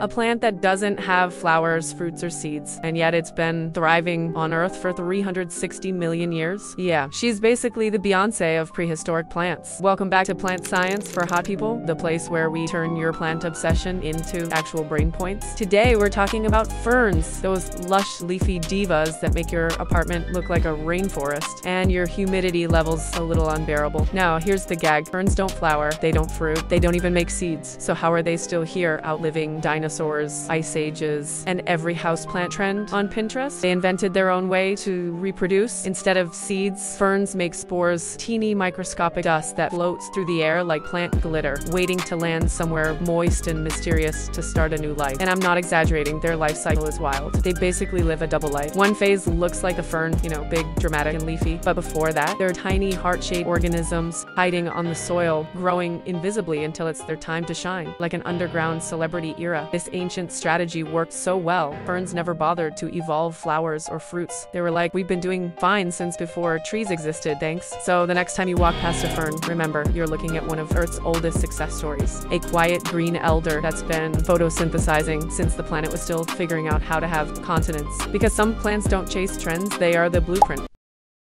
A plant that doesn't have flowers, fruits, or seeds, and yet it's been thriving on Earth for 360 million years. Yeah, she's basically the Beyonce of prehistoric plants. Welcome back to Plant Science for Hot People, the place where we turn your plant obsession into actual brain points. Today we're talking about ferns, those lush leafy divas that make your apartment look like a rainforest, and your humidity levels a little unbearable. Now, here's the gag. Ferns don't flower, they don't fruit, they don't even make seeds. So how are they still here, outliving dinosaurs? Dinosaurs, ice ages, and every houseplant trend on Pinterest. They invented their own way to reproduce. Instead of seeds, ferns make spores, teeny microscopic dust that floats through the air like plant glitter, waiting to land somewhere moist and mysterious to start a new life. And I'm not exaggerating, their life cycle is wild. They basically live a double life. One phase looks like a fern, you know, big, dramatic, and leafy, but before that, they're tiny heart-shaped organisms hiding on the soil, growing invisibly until it's their time to shine, like an underground celebrity era. This ancient strategy worked so well, ferns never bothered to evolve flowers or fruits. They were like, we've been doing fine since before trees existed, thanks. So the next time you walk past a fern, remember, you're looking at one of Earth's oldest success stories. A quiet green elder that's been photosynthesizing since the planet was still figuring out how to have continents. Because some plants don't chase trends, they are the blueprint.